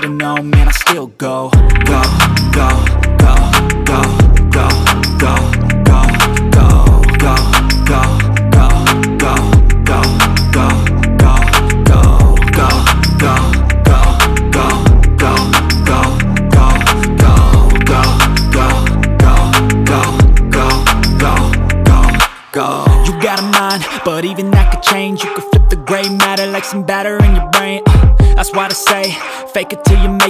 Should've known, man, I still go.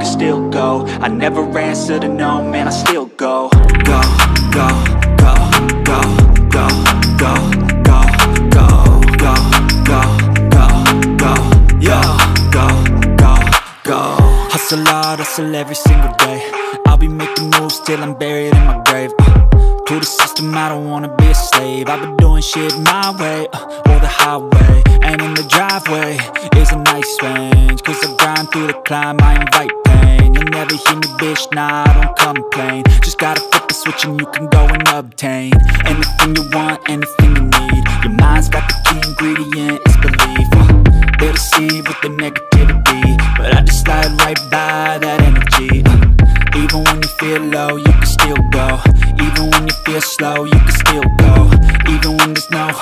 can still go I never answer to no, man, I still go Go, go, go, go, go, go, go, go, go, go, go, go, go, go, go Hustle hard, hustle every single day I'll be making moves till I'm buried in my grave uh, to the system, I don't wanna be a slave I've been doing shit my way, uh, or the highway And in the driveway a nice range. Cause I grind through the climb, I invite pain. You'll never hear me, bitch, nah, I don't complain. Just gotta flip the switch and you can go and obtain Anything you want, anything you need. Your mind's got the key ingredient, it's belief. Uh, They'll deceive with the negativity. But I just slide right by that energy. Uh, even when you feel low, you can still go. Even when you feel slow, you can still go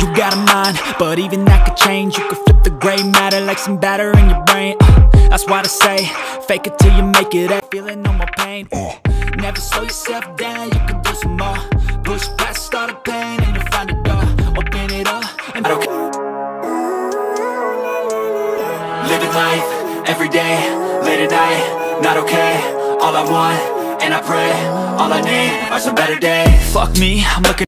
You got a mind, but even that could change. You could flip the gray matter like some batter in your brain. Uh, that's why they say, fake it till you make it. Ain't feeling no more pain. Uh, never slow yourself down, you can do some more. Push past all the pain and you'll find a door. Open it up and I don't care. Living life every day, late at night, not okay. All I want, and I pray, all I need are some better days. Fuck me, I'm looking.